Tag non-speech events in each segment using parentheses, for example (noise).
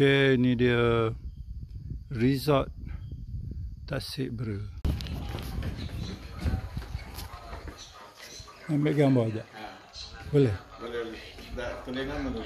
Okay, ni dia resort Tasik Bera. Ambil gambar je. Boleh? Boleh boleh. Tak tulis nama tu.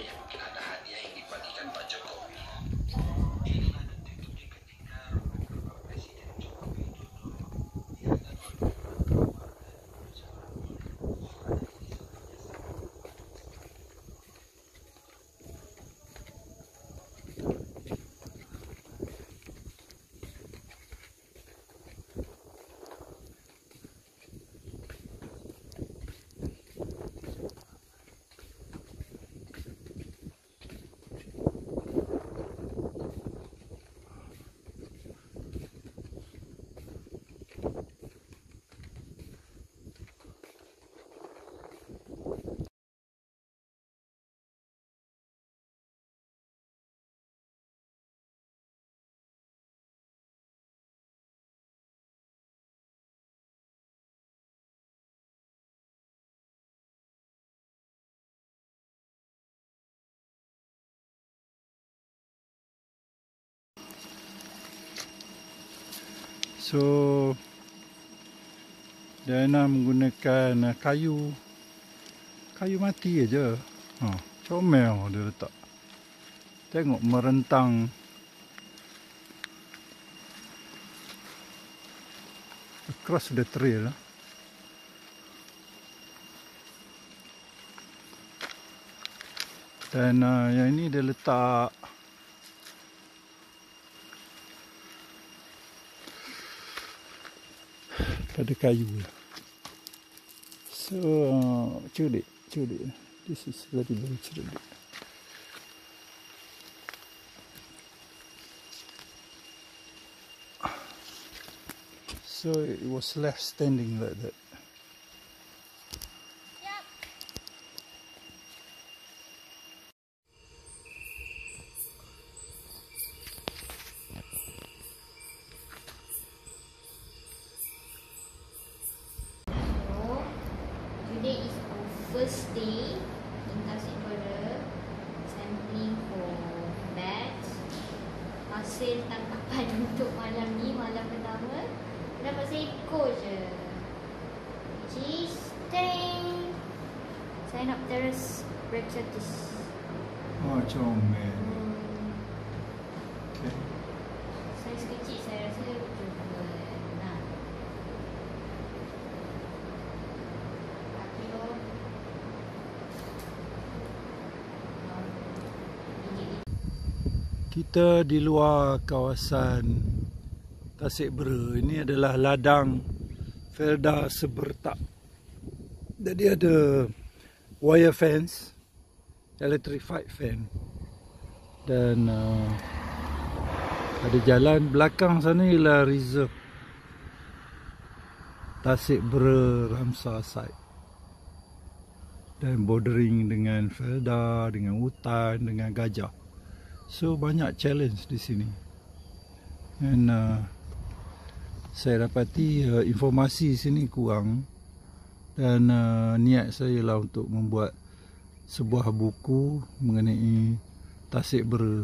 So Diana menggunakan uh, kayu kayu mati aja. Ha, comel dia letak. Tengok merentang across the trail. Dan uh, yang ini dia letak So, uh, culik. This is very, very. So, it was left standing like that. First day in Tasik Bera sampling for bats. Hasil tangkapan (laughs) untuk malam ni, malam pertama, dapat seekor je. Which is, dang! Cyanopterus brachytis. Oh, comel. Hmm, Okay. Kita di luar kawasan Tasik Bera. Ini adalah ladang Felda Sebertak. Jadi ada wire fence, electrified fence. Dan uh, ada jalan belakang sana ialah reserve Tasik Bera Ramsar site. Dan bordering dengan Felda, dengan hutan, dengan gajah. So banyak challenge di sini. Dan uh, saya dapati uh, informasi sini kurang dan uh, niat saya ialah untuk membuat sebuah buku mengenai Tasik Bera.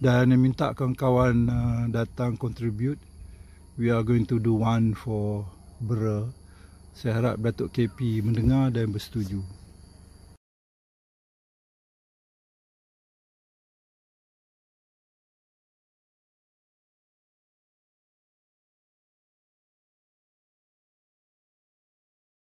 Dan saya minta kawan-kawan uh, datang contribute. We are going to do one for Bera. Saya harap Datuk KP mendengar dan bersetuju.